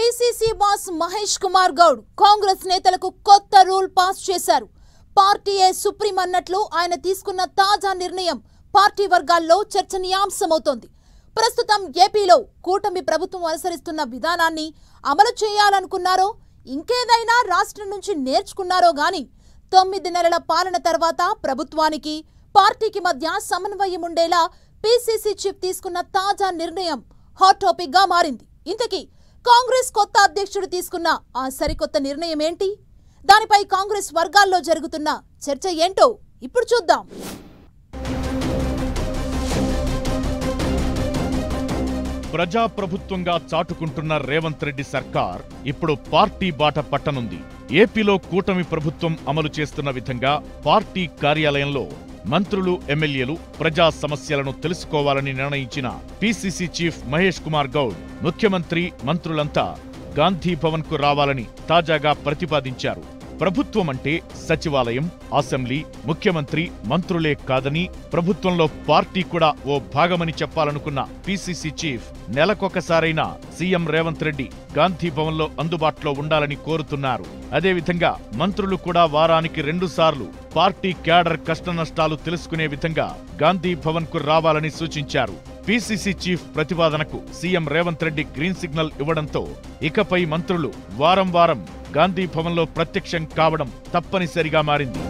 PCC boss Mahesh Kumar Goud Congress నేతలకు కొత్త rule pass చేశారు. పార్టీయే సుప్రీం అన్నట్లు ఆయన తీసుకున్న తాజా నిర్ణయం పార్టీ వర్గాల్లో చర్చనీయాంశమవుతోంది. ప్రస్తుతం ఏపీలో కూటమి ప్రభుత్వం అనుసరిస్తున్న విధానాన్ని అమలు చేయాలనుకున్నారో ఇంకేదైనా రాష్ట్రం నుంచి నేర్చుకున్నారో గాని తొమ్మిది నెలల పాలన తర్వాత ప్రభుత్వానికి పార్టీకి మధ్య సమన్వయం ఉండేలా పిసిసి చీఫ్ తీసుకున్న తాజా నిర్ణయం హాట్ టాపిక్గా మారింది. ఇంతకీ కాంగ్రెస్ కొత్త అధ్యక్షుడు తీసుకున్న ఆ సరికొత్త నిర్ణయం ఏంటి? దానిపై కాంగ్రెస్ వర్గాల్లో జరుగుతున్న చర్చ ఏంటో ఇప్పుడు చూద్దాం. ప్రజాప్రభుత్వంగా చాటుకుంటున్న రేవంత్ రెడ్డి సర్కార్ ఇప్పుడు పార్టీ బాట పట్టనుంది. ఏపీలో కూటమి ప్రభుత్వం అమలు చేస్తున్న విధంగా పార్టీ కార్యాలయంలో మంత్రులు ఎమ్మెల్యేలు ప్రజా సమస్యలను తెలుసుకోవాలని నిర్ణయించిన పిసిసి చీఫ్ మహేష్ కుమార్ గౌడ్ ముఖ్యమంత్రి మంత్రులంతా గాంధీ భవన్కు రావాలని తాజాగా ప్రతిపాదించారు. ప్రభుత్వం అంటే సచివాలయం అసెంబ్లీ ముఖ్యమంత్రి మంత్రులే కాదని ప్రభుత్వంలో పార్టీ కూడా ఓ భాగమని చెప్పాలనుకున్న పిసిసి చీఫ్ నెలకొకసారైనా సీఎం రేవంత్ రెడ్డి గాంధీ భవన్లో అందుబాటులో ఉండాలని కోరుతున్నారు. అదేవిధంగా మంత్రులు కూడా వారానికి రెండుసార్లు పార్టీ క్యాడర్ కష్టనష్టాలు తెలుసుకునే విధంగా గాంధీ భవన్కు రావాలని సూచించారు. PCC chief ప్రతిపాదనకు CM Revanth Reddy green signal ఇవ్వడంతో ఇకపై మంత్రులు వారం వారం గాంధీ భవన్లో ప్రత్యక్షం కావడం తప్పనిసరిగా మారింది.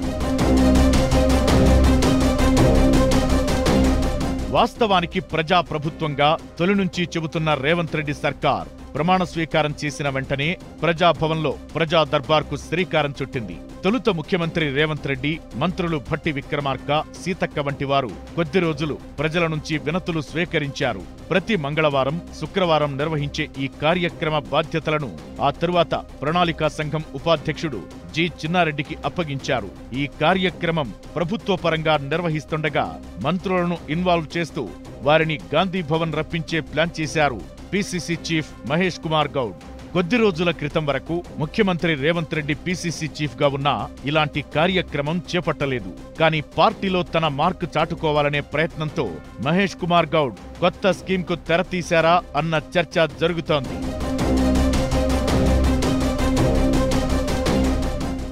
వాస్తవానికి ప్రజా ప్రభుత్వంగా తొలి నుంచి చెబుతున్న రేవంత్ రెడ్డి సర్కార్ ప్రమాణ స్వీకారం చేసిన వెంటనే ప్రజాభవన్లో ప్రజా దర్బార్కు శ్రీకారం చుట్టింది. తొలుత ముఖ్యమంత్రి రేవంత్ రెడ్డి మంత్రులు భట్టి విక్రమార్క సీతక్క వంటి వారు కొద్ది రోజులు ప్రజల నుంచి వినతులు స్వీకరించారు. ప్రతి మంగళవారం శుక్రవారం నిర్వహించే ఈ కార్యక్రమ బాధ్యతలను ఆ తరువాత ప్రణాళికా సంఘం ఉపాధ్యక్షుడు జి. చిన్నారెడ్డికి అప్పగించారు. ఈ కార్యక్రమం ప్రభుత్వ పరంగా నిర్వహిస్తుండగా మంత్రులను ఇన్వాల్వ్ చేస్తూ వారిని గాంధీభవన్ రప్పించే ప్లాన్ చేశారు. PCC chief Mahesh Kumar Goud. కొద్ది రోజుల క్రితం వరకు ముఖ్యమంత్రి రేవంత్ రెడ్డి పిసిసి చీఫ్గా ఉన్నా ఇలాంటి కార్యక్రమం చేపట్టలేదు. కానీ పార్టీలో తన మార్కు చాటుకోవాలనే ప్రయత్నంతో మహేష్ కుమార్ గౌడ్ కొత్త స్కీమ్కు తెరతీశారా అన్న చర్చ జరుగుతోంది.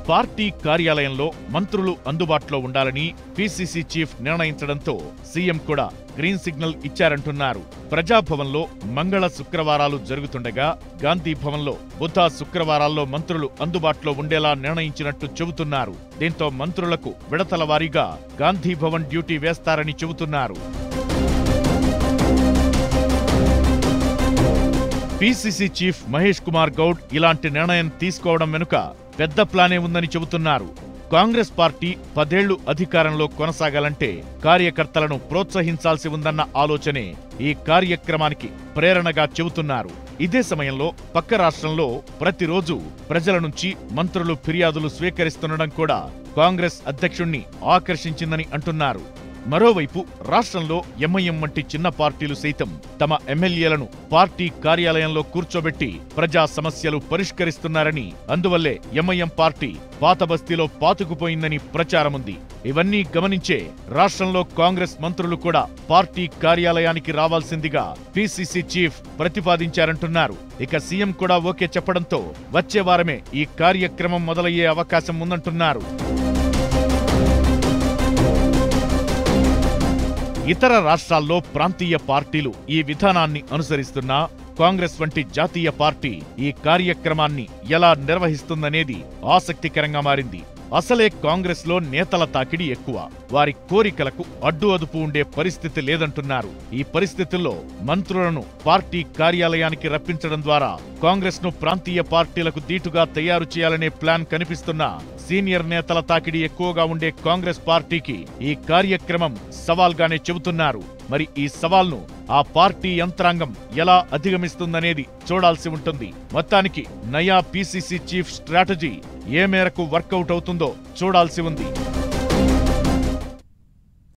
పార్టీ కార్యాలయంలో మంత్రులు అందుబాటులో ఉండాలని పిసిసి చీఫ్ నిర్ణయించడంతో సీఎం కూడా గ్రీన్ సిగ్నల్ ఇచ్చారంటున్నారు. ప్రజాభవన్లో మంగళ శుక్రవారాలు జరుగుతుండగా గాంధీ భవన్లో బుధ శుక్రవారాల్లో మంత్రులు అందుబాటులో ఉండేలా నిర్ణయించినట్టు చెబుతున్నారు. దీంతో మంత్రులకు విడతల వారీగా గాంధీ భవన్ డ్యూటీ వేస్తారని చెబుతున్నారు. పిసిసి చీఫ్ మహేష్ కుమార్ గౌడ్ ఇలాంటి నిర్ణయం తీసుకోవడం వెనుక పెద్ద ప్లానే ఉందని చెబుతున్నారు. కాంగ్రెస్ పార్టీ పదేళ్ళు అధికారంలో కొనసాగాలంటే కార్యకర్తలను ప్రోత్సహించాల్సి ఉందన్న ఆలోచనే ఈ కార్యక్రమానికి ప్రేరణగా చెబుతున్నారు. ఇదే సమయంలో పక్క రాష్ట్రంలో ప్రతిరోజు ప్రజల నుంచి మంత్రులు ఫిర్యాదులు స్వీకరిస్తుండడం కూడా కాంగ్రెస్ అధ్యక్షుణ్ణి ఆకర్షించిందని అంటున్నారు. మరోవైపు రాష్ట్రంలో ఎంఐఎం వంటి చిన్న పార్టీలు సైతం తమ ఎమ్మెల్యేలను పార్టీ కార్యాలయంలో కూర్చోబెట్టి ప్రజా సమస్యలు పరిష్కరిస్తున్నారని అందువల్లే ఎంఐఎం పార్టీ పాత బస్తీలో పాతుకుపోయిందని ప్రచారముంది ఇవన్నీ గమనించే రాష్ట్రంలో కాంగ్రెస్ మంత్రులు కూడా పార్టీ కార్యాలయానికి రావాల్సిందిగా పిసిసి చీఫ్ ప్రతిపాదించారంటున్నారు. ఇక సీఎం కూడా ఓకే చెప్పడంతో వచ్చే వారమే ఈ కార్యక్రమం మొదలయ్యే అవకాశం ఉందంటున్నారు. ఇతర రాష్ట్రాల్లో ప్రాంతీయ పార్టీలు ఈ విధానాన్ని అనుసరిస్తున్నా కాంగ్రెస్ వంటి జాతీయ పార్టీ ఈ కార్యక్రమాన్ని ఎలా నిర్వహిస్తుందనేది ఆసక్తికరంగా మారింది. అసలే కాంగ్రెస్లో నేతల తాకిడి ఎక్కువ. వారి కోరికలకు అడ్డు అదుపు ఉండే పరిస్థితి లేదంటున్నారు. ఈ పరిస్థితుల్లో మంత్రులను పార్టీ కార్యాలయానికి రప్పించడం ద్వారా కాంగ్రెస్ను ప్రాంతీయ పార్టీలకు దీటుగా తయారు చేయాలనే ప్లాన్ కనిపిస్తున్నా సీనియర్ నేతల తాకిడి ఎక్కువగా ఉండే కాంగ్రెస్ పార్టీకి ఈ కార్యక్రమం సవాల్గానే చెబుతున్నారు. మరి ఈ సవాల్ను ఆ పార్టీ యంత్రాంగం ఎలా అధిగమిస్తుందనేది చూడాల్సి ఉంటుంది. మొత్తానికి నయా పిసిసి చీఫ్ స్ట్రాటజీ ఏ మేరకు వర్కౌట్ అవుతుందో చూడాల్సి ఉంది.